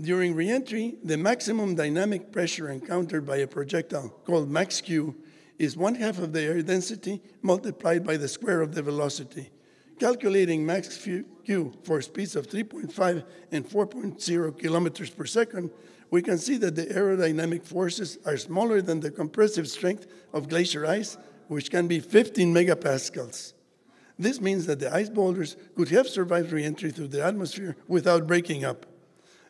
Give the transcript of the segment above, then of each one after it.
During reentry, the maximum dynamic pressure encountered by a projectile, called max q, is one half of the air density multiplied by the square of the velocity. Calculating max q for speeds of 3.5 and 4.0 kilometers per second, we can see that the aerodynamic forces are smaller than the compressive strength of glacier ice, which can be 15 megapascals. This means that the ice boulders could have survived reentry through the atmosphere without breaking up.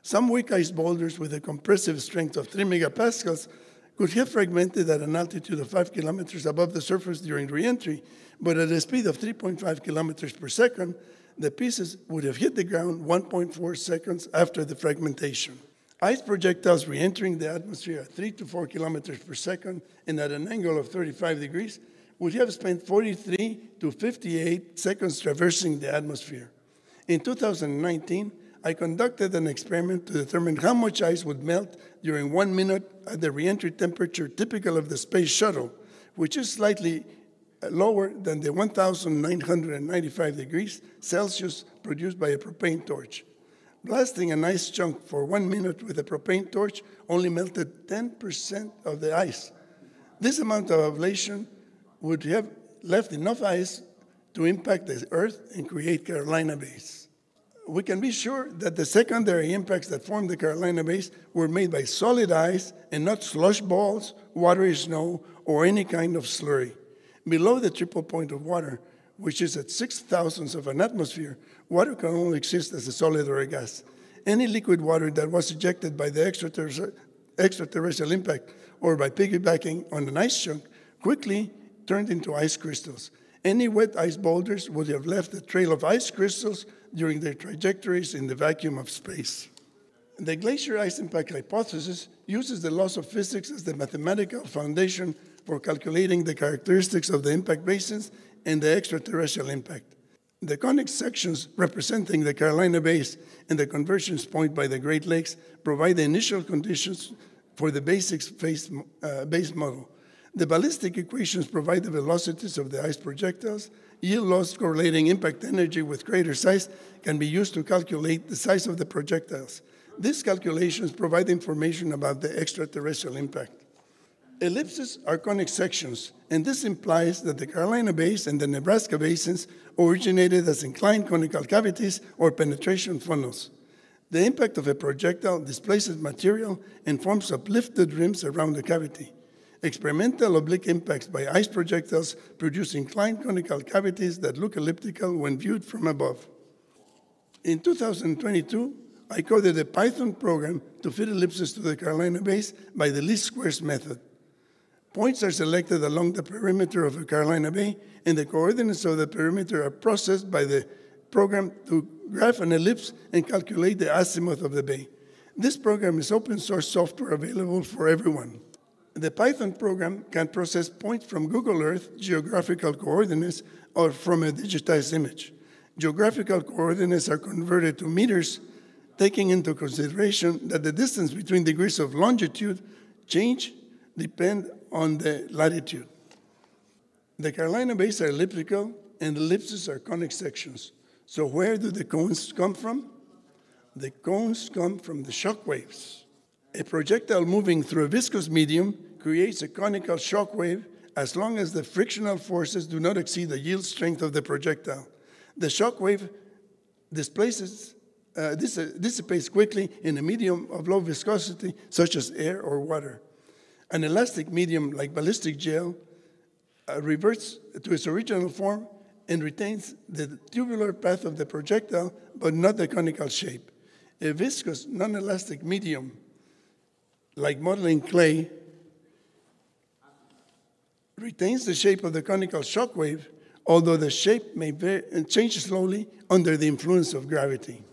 Some weak ice boulders with a compressive strength of 3 megapascals could have fragmented at an altitude of 5 kilometers above the surface during reentry, but at a speed of 3.5 kilometers per second, the pieces would have hit the ground 1.4 seconds after the fragmentation. Ice projectiles re-entering the atmosphere at 3 to 4 kilometers per second and at an angle of 35 degrees would have spent 43 to 58 seconds traversing the atmosphere. In 2019, I conducted an experiment to determine how much ice would melt during one minute at the reentry temperature typical of the space shuttle, which is slightly uh, lower than the 1,995 degrees Celsius produced by a propane torch. Blasting an ice chunk for one minute with a propane torch only melted 10% of the ice. This amount of ablation would have left enough ice to impact the Earth and create Carolina bays we can be sure that the secondary impacts that formed the Carolina bays were made by solid ice and not slush balls, watery snow, or any kind of slurry. Below the triple point of water, which is at six thousandths of an atmosphere, water can only exist as a solid or a gas. Any liquid water that was ejected by the extraterrestrial, extraterrestrial impact or by piggybacking on an ice chunk quickly turned into ice crystals. Any wet ice boulders would have left a trail of ice crystals during their trajectories in the vacuum of space. The glacier ice impact hypothesis uses the laws of physics as the mathematical foundation for calculating the characteristics of the impact basins and the extraterrestrial impact. The conic sections representing the Carolina bays and the convergence point by the Great Lakes provide the initial conditions for the basic phase, uh, base model. The ballistic equations provide the velocities of the ice projectiles. Yield laws correlating impact energy with crater size can be used to calculate the size of the projectiles. These calculations provide information about the extraterrestrial impact. Ellipses are conic sections, and this implies that the Carolina Basin and the Nebraska basins originated as inclined conical cavities or penetration funnels. The impact of a projectile displaces material and forms uplifted rims around the cavity. Experimental oblique impacts by ice projectiles produce inclined conical cavities that look elliptical when viewed from above. In 2022, I coded a Python program to fit ellipses to the Carolina bays by the least squares method. Points are selected along the perimeter of a Carolina bay, and the coordinates of the perimeter are processed by the program to graph an ellipse and calculate the azimuth of the bay. This program is open source software available for everyone. The Python program can process points from Google Earth geographical coordinates or from a digitized image. Geographical coordinates are converted to meters, taking into consideration that the distance between degrees of longitude change depend on the latitude. The Carolina bays are elliptical and ellipses are conic sections. So where do the cones come from? The cones come from the shock waves. A projectile moving through a viscous medium creates a conical shock wave as long as the frictional forces do not exceed the yield strength of the projectile. The shock wave displaces, uh, dis dissipates quickly in a medium of low viscosity, such as air or water. An elastic medium like ballistic gel uh, reverts to its original form and retains the tubular path of the projectile, but not the conical shape. A viscous, non elastic medium like modeling clay, retains the shape of the conical shock wave, although the shape may change slowly under the influence of gravity.